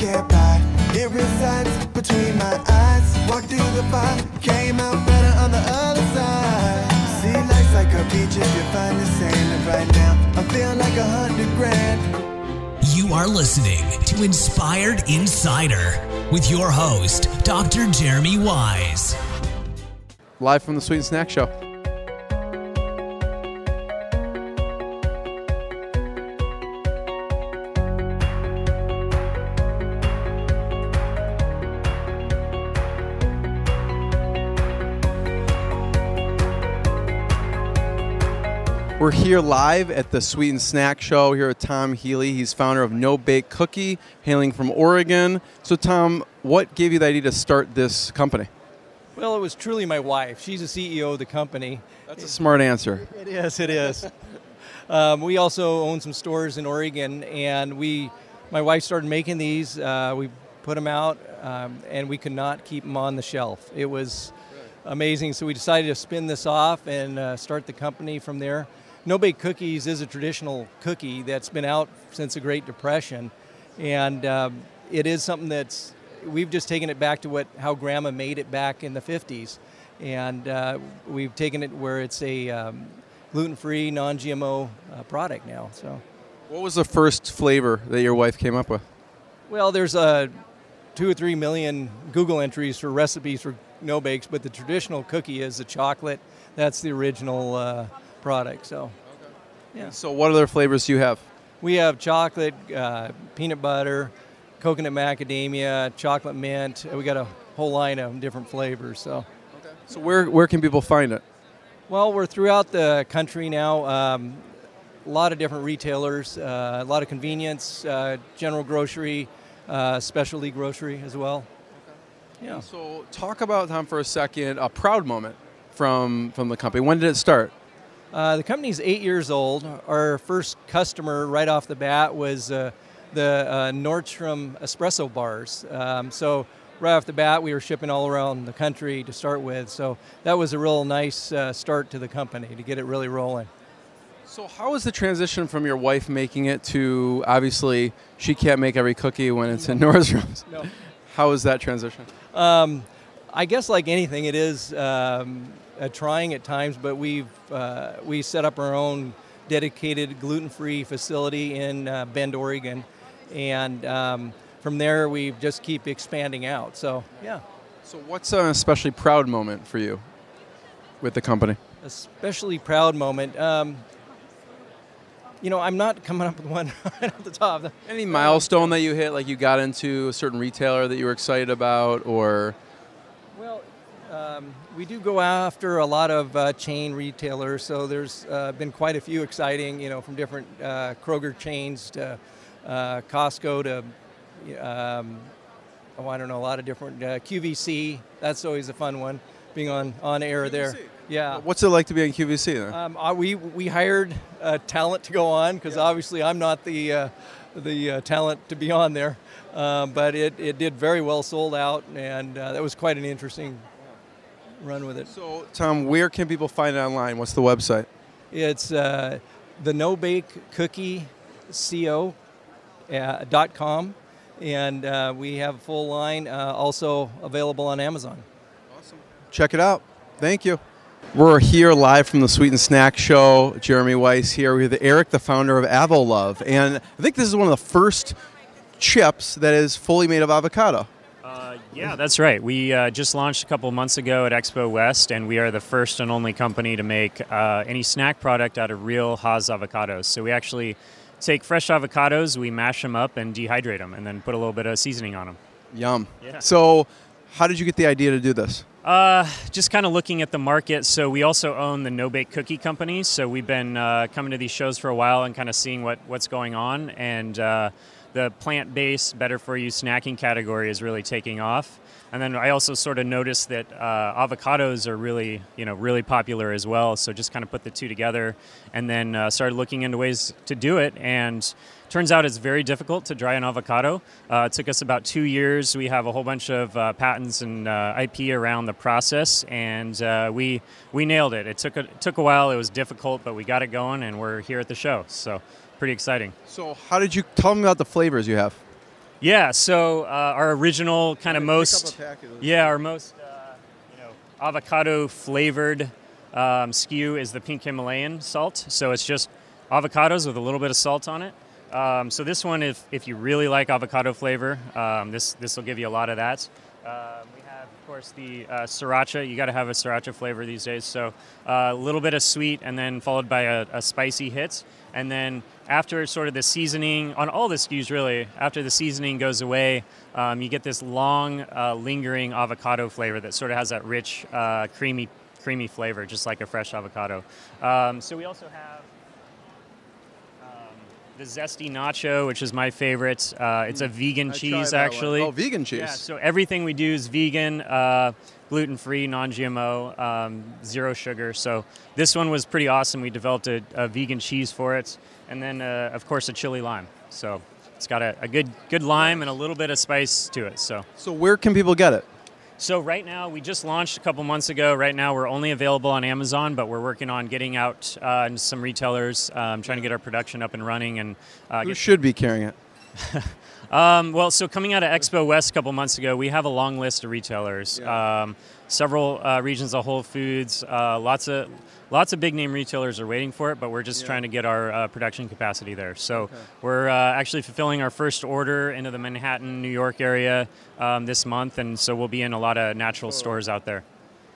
can't hide. It resides between my eyes. Walked through the fire, came out better on the other side. See, life's like a beach if you find the sand. And right now, I feel like a hundred grand. You are listening to Inspired Insider with your host, Dr. Jeremy Weisz. Live from the Sweet and Snack Show. We're here live at the Sweet and Snack Show here with Tom Healy. He's founder of No Bake Cookie, hailing from Oregon. So, Tom, what gave you the idea to start this company? Well, it was truly my wife. She's the CEO of the company. That's a smart answer. It is. It is. um, we also own some stores in Oregon, and we, my wife started making these. Uh, we put them out, um, and we could not keep them on the shelf. It was amazing. So we decided to spin this off and uh, start the company from there. No Bake Cookies is a traditional cookie that's been out since the Great Depression, and um, it is something that's we've just taken it back to what how Grandma made it back in the 50s, and uh, we've taken it where it's a um, gluten-free, non-GMO uh, product now. So, What was the first flavor that your wife came up with? well, there's a two or three million Google entries for recipes for no bakes, but the traditional cookie is the chocolate. That's the original uh, product. So. Yeah. So, what other flavors do you have? We have chocolate, uh, peanut butter, coconut macadamia, chocolate mint. We got a whole line of different flavors. So, okay. So, where, where can people find it? well, we're throughout the country now. Um, a lot of different retailers, uh, a lot of convenience, uh, general grocery, uh, specialty grocery as well. Yeah. So, talk about, Tom, for a second, a proud moment from, from the company. When did it start? Uh, the company's eight years old. Our first customer right off the bat was uh, the uh, Nordstrom espresso bars. Um, so right off the bat, we were shipping all around the country to start with. So that was a real nice uh, start to the company to get it really rolling. So, how was the transition from your wife making it to obviously she can't make every cookie when it's in Nordstrom's? No. How was that transition? Um, I guess like anything, it is um, trying at times, but we've uh, we set up our own dedicated gluten-free facility in uh, Bend, Oregon, and um, from there we just keep expanding out. So yeah, So, what's an especially proud moment for you with the company? especially proud moment. Um, you know, I'm not coming up with one right off the top. Any milestone that you hit, like you got into a certain retailer that you were excited about, or um, we do go after a lot of uh, chain retailers, so there's uh, been quite a few exciting, you know, from different uh, Kroger chains to uh, Costco to, um, oh, I don't know, a lot of different uh, QVC. That's always a fun one, being on on air there. Yeah. what's it like to be on QVC? Um, uh, we we hired uh, talent to go on because obviously I'm not the uh, the uh, talent to be on there, um, but it, it did very well, sold out, and uh, that was quite an interesting run with it. so, Tom, where can people find it online? What's the website? It's uh, the No Bake Cookie Co. Uh, dot com, and uh, we have a full line uh, also available on Amazon. Awesome. Check it out. Thank you. We're here live from the Sweet and Snack Show. Jeremy Weisz here with Eric, the founder of AvoLov, and I think this is one of the first chips that is fully made of avocado. Yeah, that's right. We uh, just launched a couple months ago at Expo West, and we are the first and only company to make uh, any snack product out of real Hass avocados. So we actually take fresh avocados, we mash them up and dehydrate them, and then put a little bit of seasoning on them. Yum. Yeah. So, how did you get the idea to do this? Uh, just kind of looking at the market. So we also own the No Bake Cookie Company. So we've been uh, coming to these shows for a while and kind of seeing what, what's going on. And uh, the plant-based, better-for-you snacking category is really taking off. And then I also sort of noticed that uh, avocados are really, you know, really popular as well. So just kind of put the two together, and then uh, started looking into ways to do it. And turns out it's very difficult to dry an avocado. Uh, it took us about two years. We have a whole bunch of uh, patents and uh, IP around the process, and uh, we we nailed it. It took a, it took a while. It was difficult, but we got it going, and we're here at the show. So pretty exciting. So, how did you tell me about the flavors you have? Yeah, so uh, our original kind of most, yeah, our most, uh, you know, avocado flavored um, SKU is the pink Himalayan salt. So it's just avocados with a little bit of salt on it. Um, so this one, if, if you really like avocado flavor, um, this this will give you a lot of that. Um, we have, of course, the uh, sriracha. You got to have a sriracha flavor these days. So uh, a little bit of sweet, and then followed by a, a spicy hit. And then after sort of the seasoning on all the SKUs, really, after the seasoning goes away, um, you get this long, uh, lingering avocado flavor that sort of has that rich, uh, creamy, creamy flavor, just like a fresh avocado. Um, so we also have the zesty nacho, which is my favorite. Uh, it's a vegan Hmm. I cheese, that one. actually. Oh, vegan cheese. Yeah, so everything we do is vegan, uh, gluten free, non GMO, um, zero sugar. So this one was pretty awesome. We developed a, a vegan cheese for it, and then, uh, of course, a chili lime. So it's got a, a good good lime and a little bit of spice to it. So. So where can people get it? So right now, we just launched a couple months ago. Right now, we're only available on Amazon, but we're working on getting out uh, some retailers, um, trying to get our production up and running. And uh, Who should be carrying it? um, well, so coming out of Expo West a couple months ago, we have a long list of retailers. Um, several uh, regions of Whole Foods, uh, lots of lots of big name retailers are waiting for it, but we're just trying to get our uh, production capacity there. So we're uh, actually fulfilling our first order into the Manhattan, New York area um, this month, and so we'll be in a lot of natural stores out there.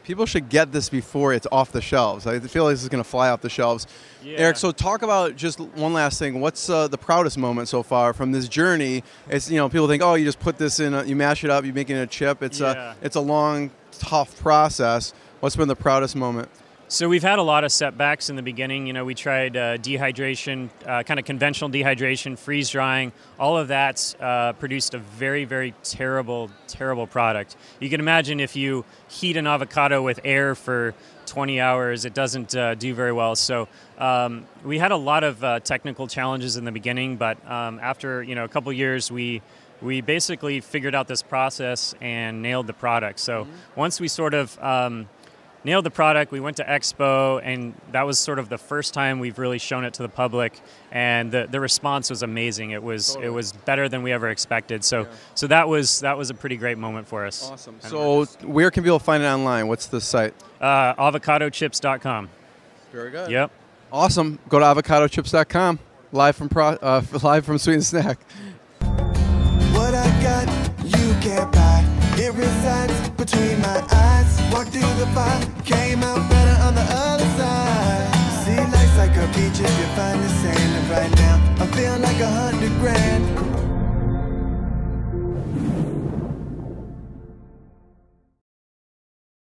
People should get this before it's off the shelves. I feel like this is going to fly off the shelves. Yeah. Eric, so talk about just one last thing. What's uh, the proudest moment so far from this journey? It's you know people think, oh, you just put this in, a, you mash it up, you make it a chip. It's Yeah. a it's a long, tough process. What's been the proudest moment? So we've had a lot of setbacks in the beginning. You know, we tried uh, dehydration, uh, kind of conventional dehydration, freeze drying. All of that uh, produced a very, very terrible, terrible product. You can imagine if you heat an avocado with air for 20 hours, it doesn't uh, do very well. So um, we had a lot of uh, technical challenges in the beginning, but um, after you know a couple years, we we basically figured out this process and nailed the product. So once we sort of um, nailed the product. We went to Expo, and that was sort of the first time we've really shown it to the public, and the, the response was amazing. It was it was better than we ever expected. So so that was that was a pretty great moment for us. Awesome. So where can people find it online? What's the site? uh, avocadochips.com. Very good. Yep. Awesome. Go to avocadochips.com. Live from pro, uh, live from Sweet and Snack. Between my eyes. Walked through the fire, came out better on the other side. See, life's like a beach if you find the sand. And right now, I feel like a hundred grand.